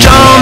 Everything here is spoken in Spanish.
Chao.